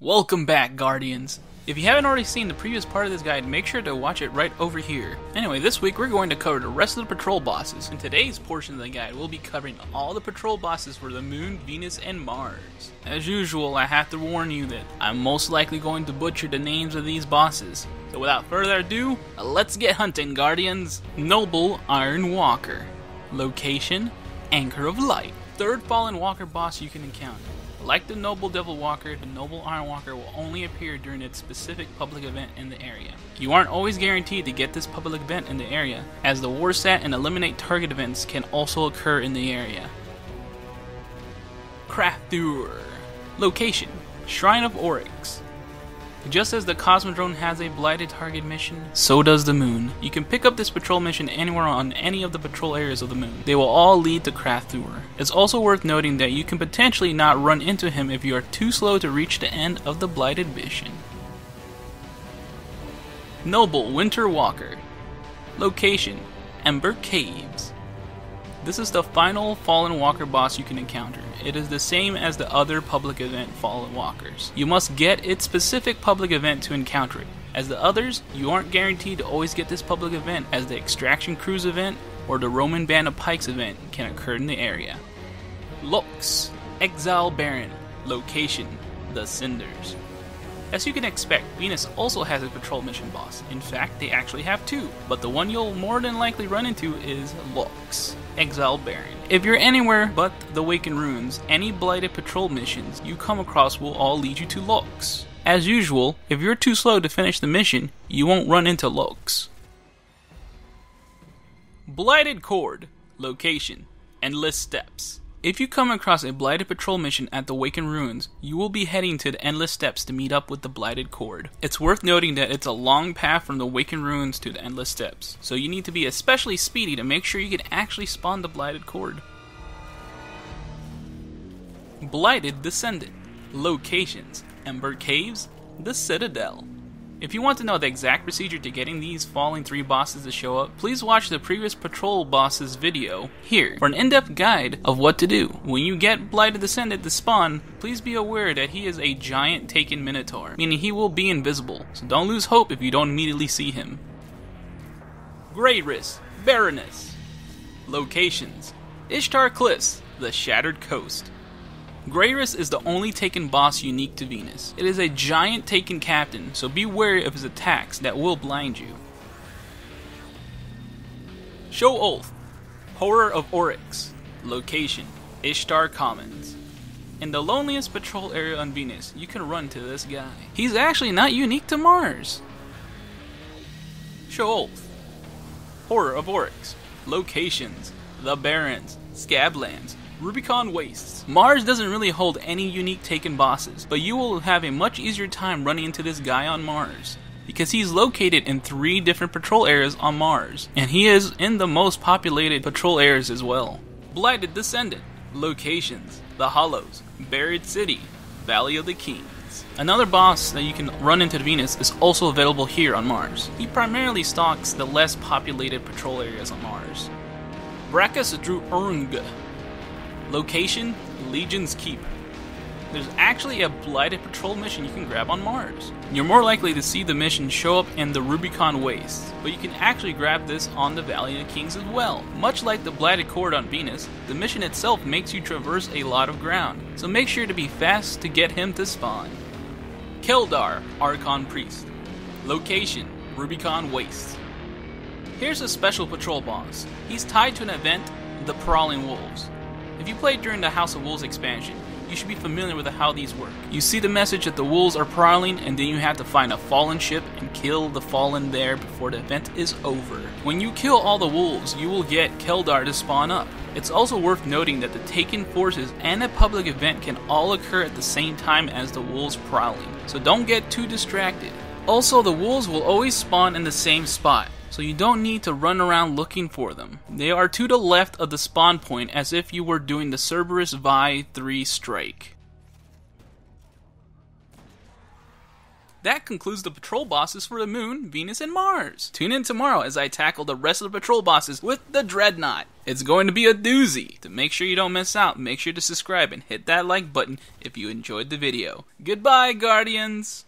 Welcome back, Guardians. If you haven't already seen the previous part of this guide, make sure to watch it right over here. Anyway, this week we're going to cover the rest of the patrol bosses. In today's portion of the guide, we'll be covering all the patrol bosses for the Moon, Venus, and Mars. As usual, I have to warn you that I'm most likely going to butcher the names of these bosses. So without further ado, let's get hunting, Guardians! Noble Iron Walker. Location, Anchor of Light. Third Fallen Walker boss you can encounter. Like the Noble Devil Walker, the Noble Iron Walker will only appear during its specific public event in the area. You aren't always guaranteed to get this public event in the area, as the Warsat and Eliminate Target events can also occur in the area. Craftur. Location Shrine of Oryx. Just as the Cosmodrome has a blighted target mission, so does the moon. You can pick up this patrol mission anywhere on any of the patrol areas of the moon. They will all lead to Craftur. It's also worth noting that you can potentially not run into him if you are too slow to reach the end of the blighted mission. Noble Winter Walker Location Ember Caves this is the final Fallen Walker boss you can encounter. It is the same as the other public event Fallen Walkers. You must get its specific public event to encounter it. As the others, you aren't guaranteed to always get this public event as the Extraction Cruise event or the Roman Band of Pikes event can occur in the area. Lux Exile Baron Location The Cinders as you can expect, Venus also has a patrol mission boss. In fact, they actually have two, but the one you'll more than likely run into is Lux, Exile Baron. If you're anywhere but the Waking Ruins, any Blighted patrol missions you come across will all lead you to Lux. As usual, if you're too slow to finish the mission, you won't run into Lux. Blighted Cord, Location, Endless Steppes. If you come across a Blighted Patrol mission at the Waking Ruins, you will be heading to the Endless Steppes to meet up with the Blighted Cord. It's worth noting that it's a long path from the Waking Ruins to the Endless Steppes, so you need to be especially speedy to make sure you can actually spawn the Blighted Cord. Blighted Descendant Locations Ember Caves, The Citadel. If you want to know the exact procedure to getting these falling 3 bosses to show up, please watch the previous patrol bosses video here for an in-depth guide of what to do. When you get Blighted Descendant to spawn, please be aware that he is a giant taken Minotaur, meaning he will be invisible, so don't lose hope if you don't immediately see him. Grayris, Baroness. Locations Ishtar Cliffs, the Shattered Coast. Grayris is the only Taken boss unique to Venus. It is a giant Taken captain, so be wary of his attacks that will blind you. Sheol, Horror of Oryx. Location Ishtar Commons. In the loneliest patrol area on Venus, you can run to this guy. He's actually not unique to Mars. Sheol, Horror of Oryx. Locations The Barrens, Scablands, Rubicon Wastes. Mars doesn't really hold any unique Taken bosses, but you will have a much easier time running into this guy on Mars. Because he's located in three different patrol areas on Mars, and he is in the most populated patrol areas as well. Blighted Descendant. Locations The Hollows, Buried City, Valley of the Kings. Another boss that you can run into Venus is also available here on Mars. He primarily stalks the less populated patrol areas on Mars. Brachus Druurng. Location Legion's Keep. There's actually a Blighted Patrol mission you can grab on Mars. You're more likely to see the mission show up in the Rubicon Wastes, but you can actually grab this on the Valley of Kings as well. Much like the Blighted Cord on Venus, the mission itself makes you traverse a lot of ground, so make sure to be fast to get him to spawn. Keldar, Archon Priest. Location Rubicon Wastes. Here's a special patrol boss. He's tied to an event, the Prowling Wolves. If you played during the House of Wolves expansion, you should be familiar with how these work. You see the message that the wolves are prowling, and then you have to find a fallen ship and kill the fallen there before the event is over. When you kill all the wolves, you will get Keldar to spawn up. It's also worth noting that the Taken forces and a public event can all occur at the same time as the wolves prowling, so don't get too distracted. Also, the wolves will always spawn in the same spot so you don't need to run around looking for them. They are to the left of the spawn point as if you were doing the Cerberus Vae 3 strike. that concludes the patrol bosses for the Moon, Venus, and Mars. Tune in tomorrow as I tackle the rest of the patrol bosses with the Dreadnought. It's going to be a doozy. To make sure you don't miss out, make sure to subscribe and hit that like button if you enjoyed the video. Goodbye, Guardians!